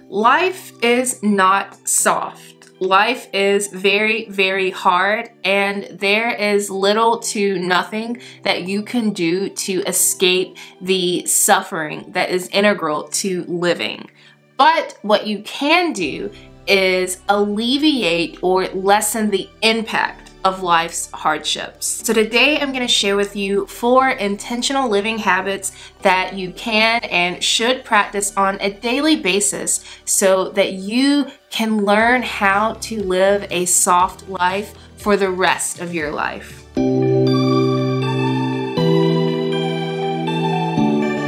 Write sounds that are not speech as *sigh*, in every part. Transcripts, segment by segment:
Life is not soft. Life is very, very hard, and there is little to nothing that you can do to escape the suffering that is integral to living. But what you can do is alleviate or lessen the impact of life's hardships. So today I'm going to share with you four intentional living habits that you can and should practice on a daily basis so that you can learn how to live a soft life for the rest of your life.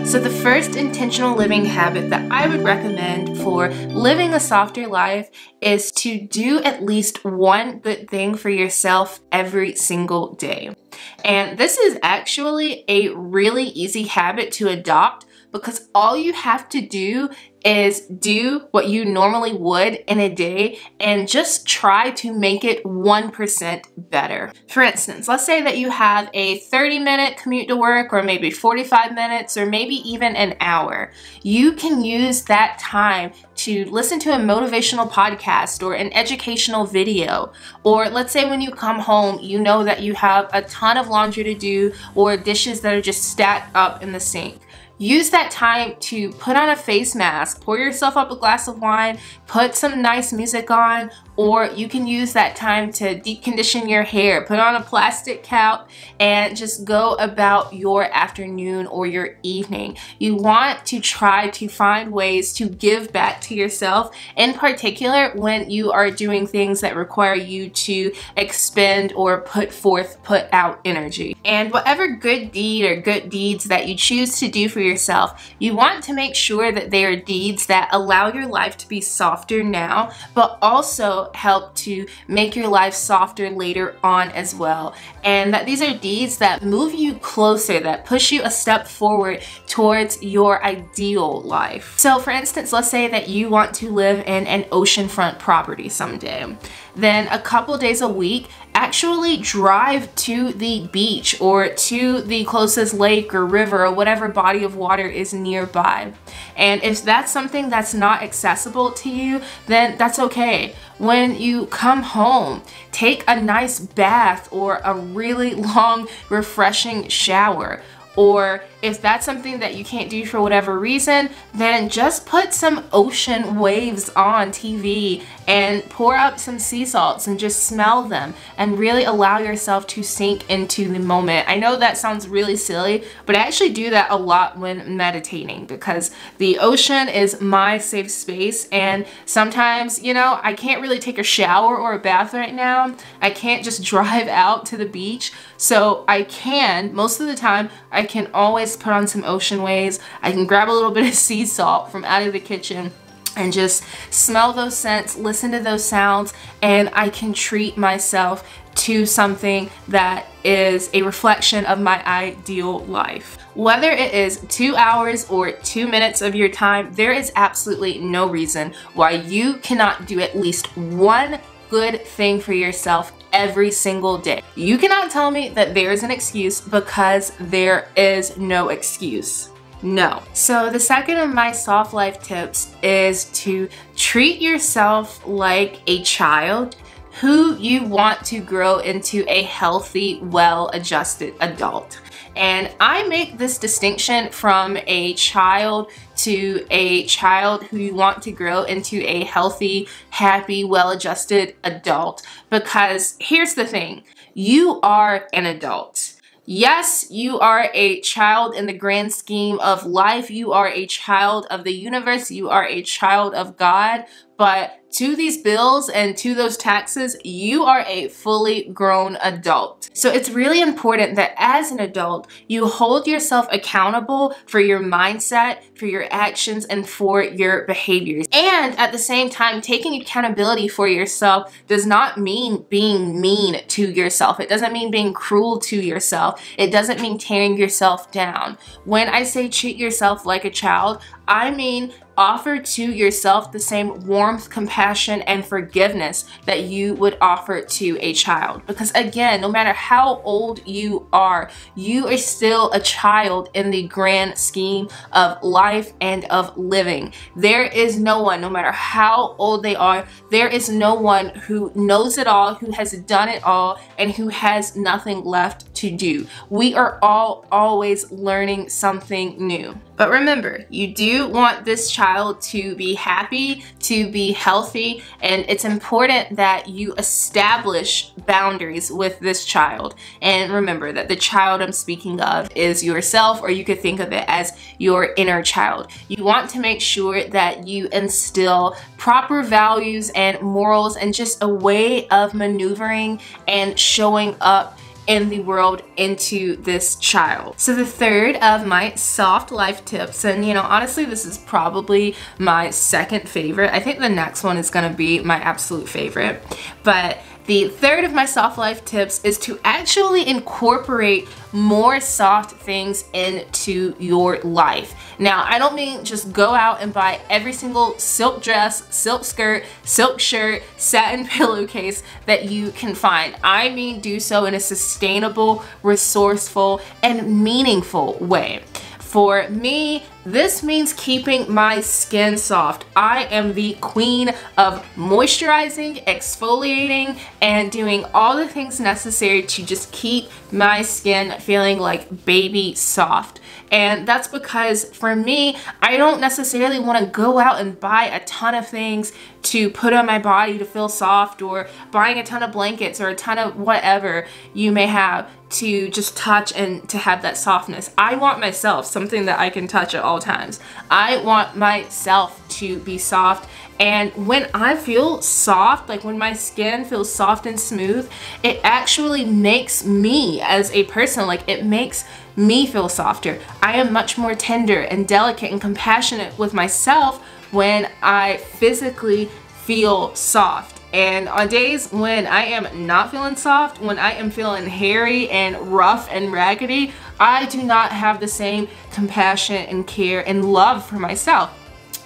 So the first intentional living habit that I would recommend for living a softer life is to do at least one good thing for yourself every single day. And this is actually a really easy habit to adopt because all you have to do is do what you normally would in a day and just try to make it 1% better. For instance, let's say that you have a 30 minute commute to work or maybe 45 minutes or maybe even an hour. You can use that time to listen to a motivational podcast or an educational video. Or let's say when you come home, you know that you have a ton of laundry to do or dishes that are just stacked up in the sink. Use that time to put on a face mask, pour yourself up a glass of wine, put some nice music on, or you can use that time to deep condition your hair, put on a plastic cap, and just go about your afternoon or your evening. You want to try to find ways to give back to yourself, in particular when you are doing things that require you to expend or put forth, put out energy. And whatever good deed or good deeds that you choose to do for yourself, you want to make sure that they are deeds that allow your life to be softer now, but also help to make your life softer later on as well. And that these are deeds that move you closer, that push you a step forward towards your ideal life. So for instance, let's say that you want to live in an oceanfront property someday. Then a couple days a week, actually drive to the beach or to the closest lake or river or whatever body of water is nearby. And if that's something that's not accessible to you, then that's okay. When you come home, take a nice bath or a really *laughs* long, refreshing shower or if that's something that you can't do for whatever reason, then just put some ocean waves on TV and pour up some sea salts and just smell them and really allow yourself to sink into the moment. I know that sounds really silly, but I actually do that a lot when meditating because the ocean is my safe space and sometimes, you know, I can't really take a shower or a bath right now. I can't just *laughs* drive out to the beach. So I can, most of the time, I can always put on some ocean waves. I can grab a little bit of *laughs* sea salt from out of the kitchen and just smell those scents, listen to those sounds, and I can treat myself to something that is a reflection of my ideal life. Whether it is two hours or two minutes of your time, there is absolutely no reason why you cannot do at least one good thing for yourself every single day. You cannot tell me that there is an excuse because there is no excuse. No. So the second of my soft life tips is to treat yourself like a child who you want to grow into a healthy, well-adjusted adult. And I make this distinction from a child to a child who you want to grow into a healthy, happy, well-adjusted adult. Because here's the thing, you are an adult. Yes, you are a child in the grand scheme of life. You are a child of the universe. You are a child of God. But to these bills and to those taxes, you are a fully grown adult. So it's really important that as an adult, you hold yourself accountable for your mindset, for your actions, and for your behaviors. And at the same time, taking accountability for yourself does not mean being mean to yourself. It doesn't mean being cruel to yourself. It doesn't mean tearing yourself down. When I say treat yourself like a child, I mean offer to yourself the same warmth, compassion, and forgiveness that you would offer to a child. Because again, no matter how old you are, you are still a child in the grand scheme of life and of living. There is no one, no matter how old they are, there is no one who knows it all, who has done it all, and who has nothing left to do. We are all always learning something new. But remember, you do want this child to be happy, to be healthy, and it's important that you establish boundaries with this child. And remember that the child I'm speaking of is yourself, or you could think of it as your inner child. You want to make sure that you instill proper values and morals and just a way of maneuvering and showing up in the world into this child. So the third of my soft life tips, and you know, honestly, this is probably my second favorite. I think the next one is gonna be my absolute favorite, but the third of my soft life tips is to actually incorporate more soft things into your life. Now, I don't mean just go out and buy every single silk dress, silk skirt, silk shirt, satin *laughs* pillowcase that you can find. I mean do so in a sustainable, resourceful, and meaningful way. For me, this means keeping my skin soft. I am the queen of moisturizing, exfoliating, and doing all the things necessary to just keep my skin feeling like baby soft. And that's because for me, I don't necessarily want to go out and buy a ton of things to put on my body to feel soft or buying a ton of blankets or a ton of whatever you may have to just touch and to have that softness. I want myself something that I can touch at all times. I want myself to be soft and when I feel soft, like when my skin feels soft and smooth, it actually makes me as a person, like it makes me feel softer. I am much more tender and delicate and compassionate with myself when I physically feel soft. And on days when I am not feeling soft, when I am feeling hairy and rough and raggedy, I do not have the same compassion and care and love for myself.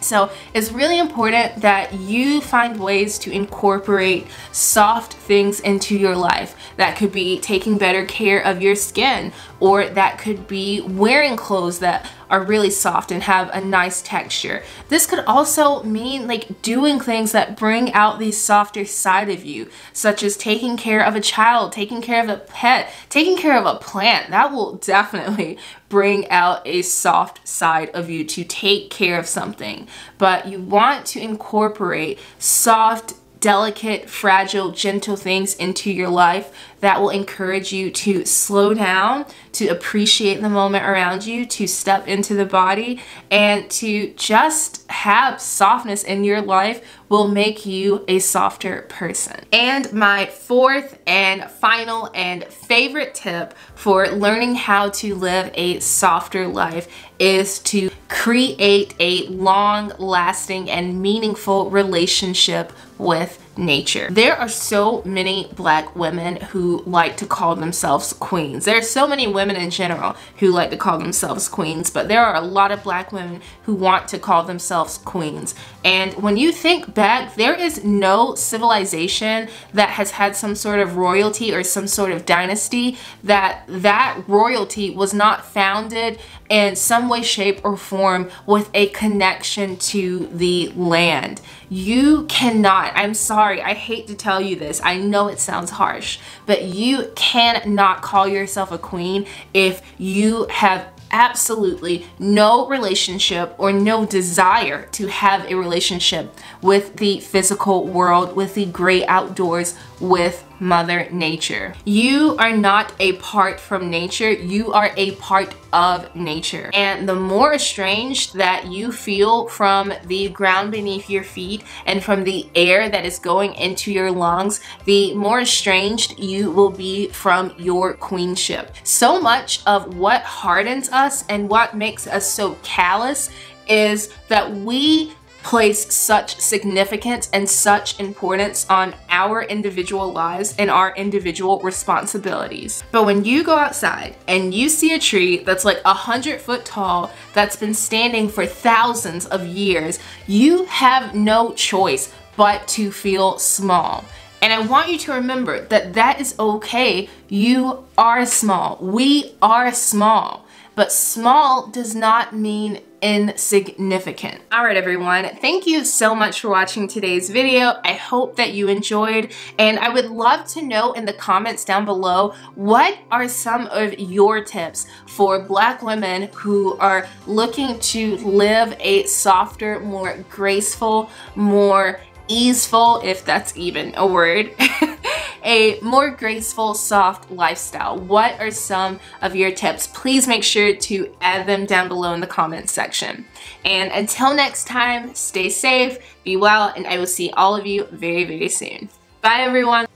So it's really important that you find ways to incorporate soft things into your life. That could be taking better care of your skin, or that could be wearing clothes that are really soft and have a nice texture. This could also mean like doing things that bring out the softer side of you, such as taking care of a child, taking care of a pet, taking care of a plant. That will *laughs* definitely bring out a soft side of you to take care of something. But you want to incorporate soft delicate, fragile, gentle things into your life that will encourage you to slow down, to appreciate the moment around you, to step into the body, and to just have softness in your life will make you a softer person. And my fourth and final and favorite tip for learning how to live a softer life is to create a long lasting and meaningful relationship with nature. There are so many black women who like to call themselves queens. There are so many women in general who like to call themselves queens, but there are a lot of black women who want to call themselves queens. And when you think back, there is no civilization that has had some sort of royalty or some sort of dynasty that that royalty was not founded in some way, shape, or form with a connection to the land. You cannot, I'm sorry, I hate to tell you this, I know it sounds harsh, but you cannot call yourself a queen if you have absolutely no relationship or no desire to have a relationship with the physical world, with the great outdoors, with Mother Nature. You are not a part from nature, you are a part of nature. And the more estranged that you feel from the ground beneath your feet and from the air that is going into your lungs, the more estranged you will be from your queenship. So much of what hardens us and what makes us so callous is that we place such significance and such importance on our individual lives and our individual responsibilities. But when you go outside and you see a tree that's like a hundred foot tall that's been standing for thousands of years, you have no choice but to feel small. And I want you to remember that that is okay. You are small. We are small. But small does not mean insignificant. All right, everyone. Thank you so much for watching today's video. I hope that you enjoyed and I would love to know in the comments down below what are some of your tips for black women who are looking to live a softer, more graceful, more easeful, if that's even a word, *laughs* a more graceful, soft lifestyle. What are some of your tips? Please make sure to add them down below in the comments section. And until next time, stay safe, be well, and I will see all of you very, very soon. Bye, everyone.